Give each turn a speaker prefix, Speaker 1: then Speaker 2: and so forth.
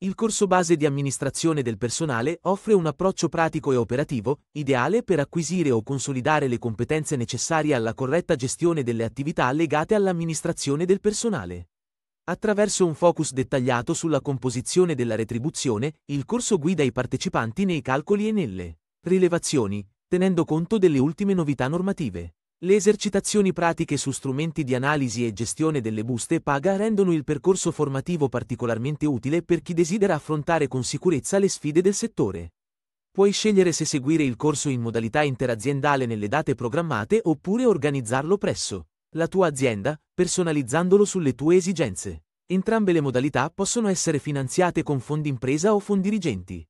Speaker 1: Il corso base di amministrazione del personale offre un approccio pratico e operativo, ideale per acquisire o consolidare le competenze necessarie alla corretta gestione delle attività legate all'amministrazione del personale. Attraverso un focus dettagliato sulla composizione della retribuzione, il corso guida i partecipanti nei calcoli e nelle rilevazioni, tenendo conto delle ultime novità normative. Le esercitazioni pratiche su strumenti di analisi e gestione delle buste paga rendono il percorso formativo particolarmente utile per chi desidera affrontare con sicurezza le sfide del settore. Puoi scegliere se seguire il corso in modalità interaziendale nelle date programmate oppure organizzarlo presso la tua azienda, personalizzandolo sulle tue esigenze. Entrambe le modalità possono essere finanziate con fondi impresa o fondi dirigenti.